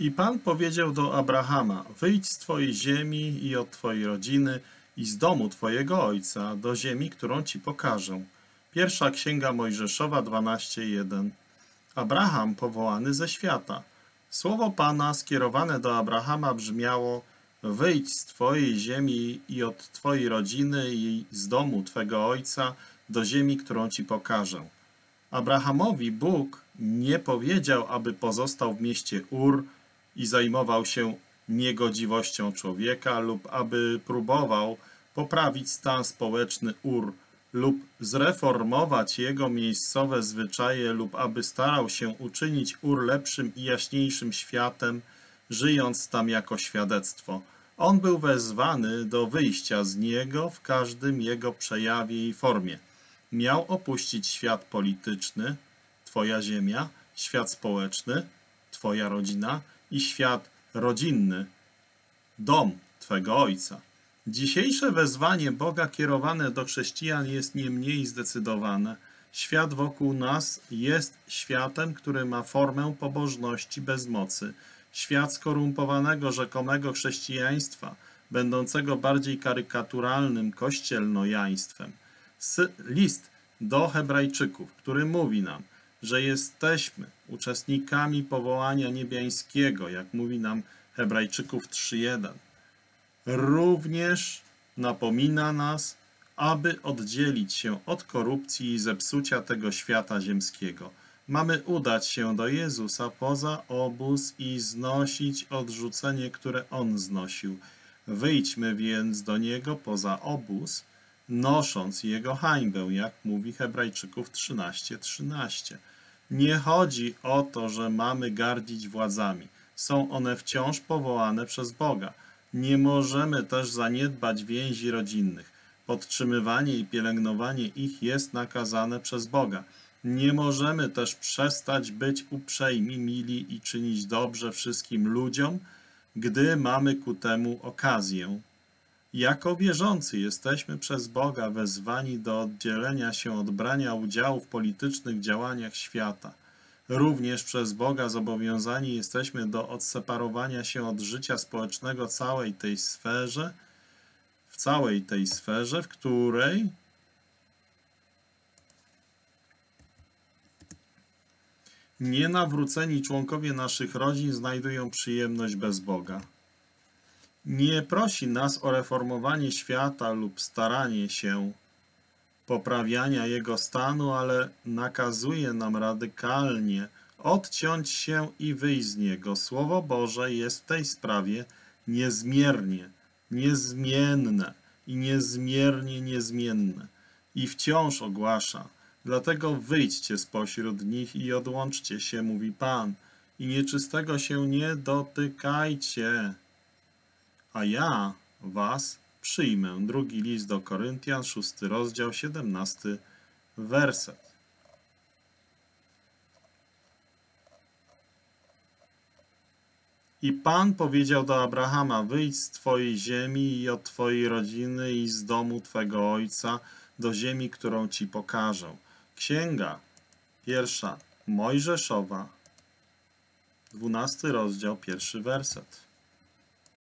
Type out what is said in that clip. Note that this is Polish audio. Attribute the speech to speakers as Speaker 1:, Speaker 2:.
Speaker 1: I Pan powiedział do Abrahama: Wyjdź z twojej ziemi i od twojej rodziny i z domu twojego ojca do ziemi, którą ci pokażę. Pierwsza księga Mojżeszowa 12:1. Abraham powołany ze świata. Słowo Pana skierowane do Abrahama brzmiało: Wyjdź z twojej ziemi i od twojej rodziny i z domu twego ojca do ziemi, którą ci pokażę. Abrahamowi Bóg nie powiedział, aby pozostał w mieście Ur i zajmował się niegodziwością człowieka lub aby próbował poprawić stan społeczny Ur lub zreformować jego miejscowe zwyczaje lub aby starał się uczynić Ur lepszym i jaśniejszym światem, żyjąc tam jako świadectwo. On był wezwany do wyjścia z niego w każdym jego przejawie i formie. Miał opuścić świat polityczny, twoja ziemia, świat społeczny, twoja rodzina i świat rodzinny, dom twego ojca. Dzisiejsze wezwanie Boga kierowane do chrześcijan jest nie mniej zdecydowane. Świat wokół nas jest światem, który ma formę pobożności bez mocy. Świat skorumpowanego rzekomego chrześcijaństwa, będącego bardziej karykaturalnym kościelnojaństwem. List do Hebrajczyków, który mówi nam, że jesteśmy uczestnikami powołania niebiańskiego, jak mówi nam Hebrajczyków 3.1 również napomina nas, aby oddzielić się od korupcji i zepsucia tego świata ziemskiego. Mamy udać się do Jezusa poza obóz i znosić odrzucenie, które On znosił. Wyjdźmy więc do Niego poza obóz, nosząc Jego hańbę, jak mówi Hebrajczyków 13:13. 13. Nie chodzi o to, że mamy gardzić władzami. Są one wciąż powołane przez Boga. Nie możemy też zaniedbać więzi rodzinnych. Podtrzymywanie i pielęgnowanie ich jest nakazane przez Boga. Nie możemy też przestać być uprzejmi, mili i czynić dobrze wszystkim ludziom, gdy mamy ku temu okazję. Jako wierzący jesteśmy przez Boga wezwani do oddzielenia się od brania udziału w politycznych działaniach świata. Również przez Boga zobowiązani jesteśmy do odseparowania się od życia społecznego całej tej sferze, w całej tej sferze, w której nienawróceni członkowie naszych rodzin znajdują przyjemność bez Boga. Nie prosi nas o reformowanie świata lub staranie się poprawiania jego stanu, ale nakazuje nam radykalnie odciąć się i wyjść z niego. Słowo Boże jest w tej sprawie niezmiernie, niezmienne i niezmiernie niezmienne i wciąż ogłasza. Dlatego wyjdźcie spośród nich i odłączcie się, mówi Pan, i nieczystego się nie dotykajcie, a ja was przyjmę. Drugi list do Koryntian, szósty rozdział, siedemnasty werset. I Pan powiedział do Abrahama, wyjdź z twojej ziemi i od twojej rodziny i z domu twego ojca do ziemi, którą ci pokażę. Księga pierwsza Mojżeszowa, dwunasty rozdział, pierwszy werset.